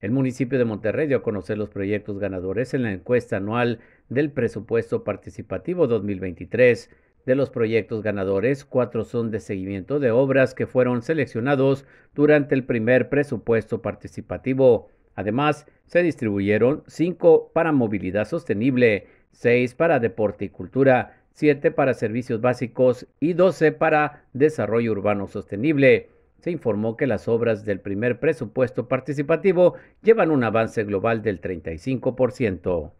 El municipio de Monterrey dio a conocer los proyectos ganadores en la encuesta anual del presupuesto participativo 2023. De los proyectos ganadores, cuatro son de seguimiento de obras que fueron seleccionados durante el primer presupuesto participativo. Además, se distribuyeron cinco para movilidad sostenible, seis para deporte y cultura, siete para servicios básicos y doce para desarrollo urbano sostenible se informó que las obras del primer presupuesto participativo llevan un avance global del 35%.